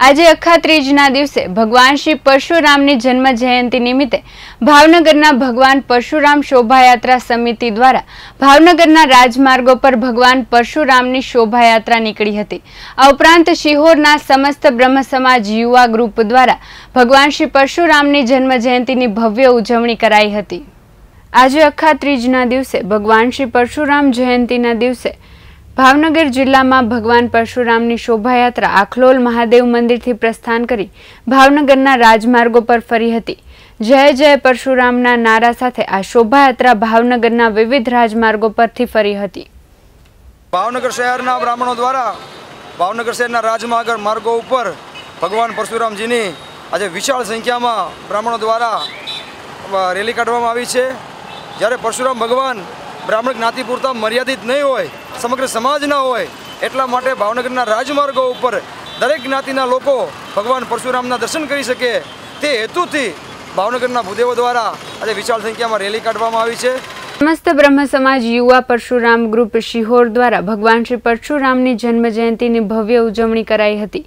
આજે અખા ત્રીજના દિવસે ભગવાન શ્રી પરશુરામની જન્મ જયંતિ નિમિત્તે ભાવનગરના ભગવાન પરશુરામ શોભાયાત્રા સમિતિ દ્વારા ભાવનગરના રાજમાર્ગો પર ભગવાન પરશુરામની શોભાયાત્રા નીકળી હતી. આ ઉપરાંત શિહોરના સમસ્ત બ્રહ્મ સમાજ યુવા ગ્રુપ દ્વારા ભગવાન શ્રી પરશુરામની જન્મ જયંતિની ભવ્ય ઉજવણી કરાઈ હતી. આજે અખા ત્રીજના દિવસે ભગવાન શ્રી પરશુરામ જયંતિના દિવસે ભાવનગર જિલ્લામાં ભગવાન પરશુરામની શોભાયાત્રા આખલોલ મહાદેવ મંદિરથી પ્રસ્થાન કરી ભાવનગરના રાજમાર્ગો પર ફરી હતી. જય જય પરશુરામના નારા સાથે આ શોભાયાત્રા ભાવનગરના વિવિધ રાજમાર્ગો પરથી ફરી હતી. ભાવનગર શહેરના બ્રાહ્મણો દ્વારા ભાવનગર શહેરના રાજમાર્ગ માર્ગો ઉપર ભગવાન પરશુરામજીની આજે વિશાળ સંખ્યામાં બ્રાહ્મણો દ્વારા રેલી કાઢવામાં આવી છે. જ્યારે પરશુરામ ભગવાન બ્રાહ્મણ જ્ઞાતિ પૂરતા મર્યાદિત નહીં હોય, સમગ્ર સમાજના હોય, એટલા માટે ભાવનગરના રાજમાર્ગો ઉપર દરેક જ્ઞાતિના લોકો ભગવાન પરશુરામના દર્શન કરી શકે. તે હેતુથી ભાવનગરના ભૂદેવો દ્વારા આજે વિશાળ સંખ્યામાં રેલી કાઢવામાં આવી છે. સમસ્ત બ્રહ્મ સમાજ યુવા પરશુરામ ગ્રુપ શિહોર દ્વારા ભગવાન શ્રી પરશુરામની જન્મ જયંતિની ભવ્ય ઉજવણી કરાઈ હતી.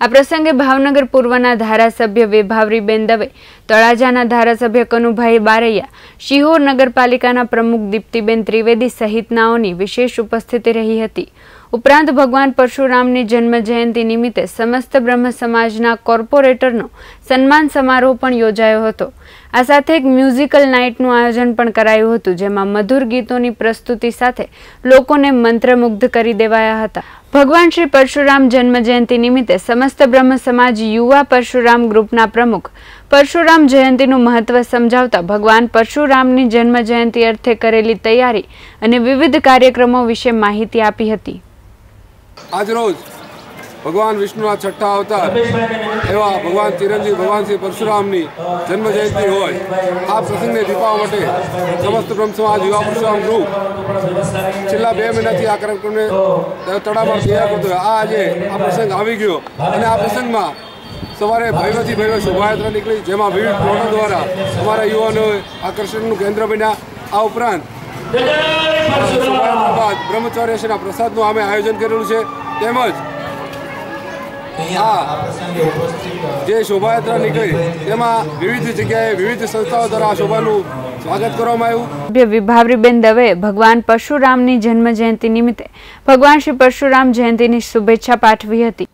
આ પ્રસંગે ભાવનગર પૂર્વના ધારાસભ્ય વિભાવરીબેન દવે તળાજાના ધારાસભ્ય કનુભાઈ બારૈયા, શિહોર નગરપાલિકાના પ્રમુખ દીપ્તિબેન ત્રિવેદી સહિતનાઓની વિશેષ ઉપસ્થિતિ રહી હતી. ઉપરાંત ભગવાન પરશુરામની જન્મ જયંતિ નિમિત્તે સમસ્ત બ્રહ્મ સમાજના કોર્પોરેટરનો સન્માન સમારોહ પણ યોજાયો હતો. આ સાથે એક મ્યુઝિકલ નાઇટનું આયોજન પણ કરાયું હતું, જેમાં મધુર ગીતોની પ્રસ્તુતિ સાથે લોકોને મંત્રમુગ્ધ કરી દેવાયા હતા. ભગવાન શ્રી પરશુરામ જન્મ જયંતિ નિમિત્તે સમસ્ત બ્રહ્મ સમાજ યુવા પરશુરામ ગ્રુપના પ્રમુખ પરશુરામ જયંતિનું મહત્વ સમજાવતા ભગવાન પરશુરામની જન્મ જયંતિ અર્થે કરેલી તૈયારી અને વિવિધ કાર્યક્રમો વિશે માહિતી આપી હતી. આજરોજ ભગવાન વિષ્ણુના છઠ્ઠા અવતાર એવા ભગવાન ચિરંજીવ ભગવાન શ્રી પરશુરામની જન્મ જયંતિ હોય. આ પ્રસંગને દીપાવવા માટે સમસ્ત બ્રહ્મ સમાજ યુવા પરશુરામ ગ્રુપ છેલ્લા બે મહિનાથી આ કાર્યક્રમને તડામાર તૈયાર કરતો આ આજે આ પ્રસંગ આવી ગયો અને આ પ્રસંગમાં સવારે ભૈરવથી ભૈરવ શોભાયાત્રા નીકળી જેમાં વિવિધ પ્લોટો દ્વારા અમારા યુવાનોએ આકર્ષણનું કેન્દ્ર બન્યા. આ ઉપરાંત બાદ બ્રહ્મચર્યના પ્રસાદનું અમે આયોજન કરેલું છે. તેમજ આ જે શોભાયાત્રા નીકળી તેમાં વિવિધ જગ્યાએ વિવિધ સંસ્થાઓ દ્વારા શોભાનું સ્વાગત કરવામાં આવ્યું. વિભાવરીબેન દવે ભગવાન પરશુરામની જન્મ જયંતિ નિમિત્તે ભગવાન શ્રી પરશુરામ જયંતિની શુભેચ્છા પાઠવી હતી.